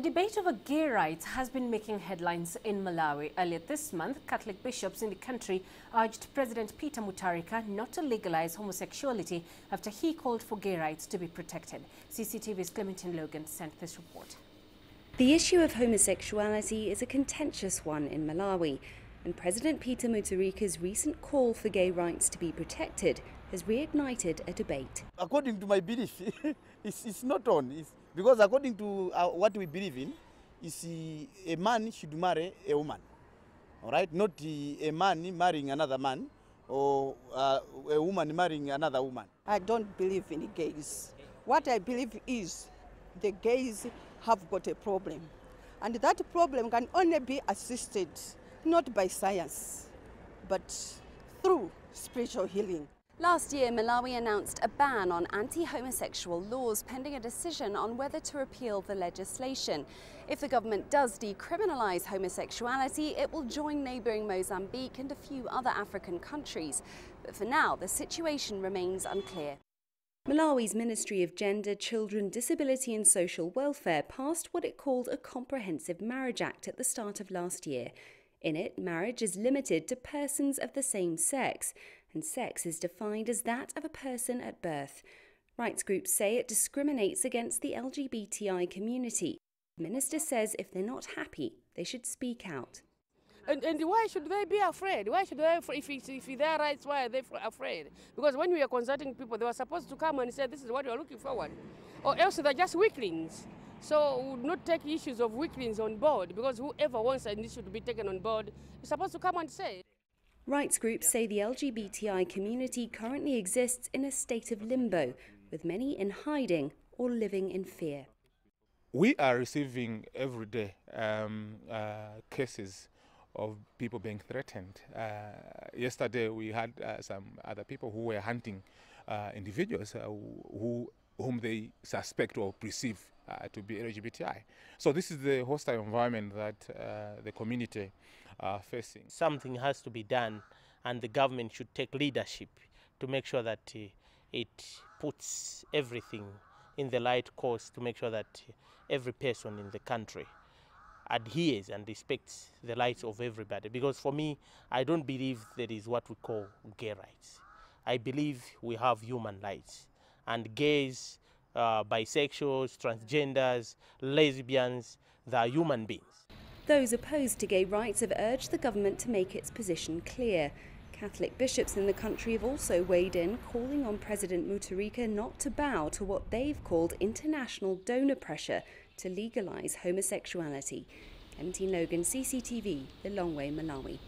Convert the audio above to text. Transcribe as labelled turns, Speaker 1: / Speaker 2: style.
Speaker 1: The debate over gay rights has been making headlines in Malawi. Earlier this month, Catholic bishops in the country urged President Peter Mutharika not to legalize homosexuality after he called for gay rights to be protected. CCTV's Clementine Logan sent this report.
Speaker 2: The issue of homosexuality is a contentious one in Malawi, and President Peter Mutharika's recent call for gay rights to be protected has reignited a debate.
Speaker 3: According to my belief, it's, it's not on. It's because according to uh, what we believe in, is a man should marry a woman, all right? Not uh, a man marrying another man or uh, a woman marrying another woman.
Speaker 4: I don't believe in gays. What I believe is the gays have got a problem. And that problem can only be assisted not by science, but through spiritual healing.
Speaker 2: Last year, Malawi announced a ban on anti-homosexual laws pending a decision on whether to repeal the legislation. If the government does decriminalise homosexuality, it will join neighbouring Mozambique and a few other African countries. But for now, the situation remains unclear. Malawi's Ministry of Gender, Children, Disability and Social Welfare passed what it called a Comprehensive Marriage Act at the start of last year. In it, marriage is limited to persons of the same sex and sex is defined as that of a person at birth. Rights groups say it discriminates against the LGBTI community. The minister says if they're not happy, they should speak out.
Speaker 5: And, and why should they be afraid? Why should they, if, it's, if their rights, why are they afraid? Because when we are consulting people, they were supposed to come and say, this is what we are looking forward. Or else they're just weaklings. So we would not take issues of weaklings on board because whoever wants an issue to be taken on board is supposed to come and say.
Speaker 2: Rights groups say the LGBTI community currently exists in a state of limbo, with many in hiding or living in fear.
Speaker 6: We are receiving every day um, uh, cases of people being threatened. Uh, yesterday, we had uh, some other people who were hunting uh, individuals uh, who, whom they suspect or perceive uh, to be LGBTI. So this is the hostile environment that uh, the community are facing.
Speaker 7: Something has to be done and the government should take leadership to make sure that uh, it puts everything in the right course to make sure that every person in the country adheres and respects the rights of everybody. Because for me, I don't believe there is what we call gay rights. I believe we have human rights. And gays uh, bisexuals, transgenders, lesbians, they are human beings.
Speaker 2: Those opposed to gay rights have urged the government to make its position clear. Catholic bishops in the country have also weighed in, calling on President Mutharika not to bow to what they've called international donor pressure to legalise homosexuality. Clementine Logan, CCTV, Lilongwe, Malawi.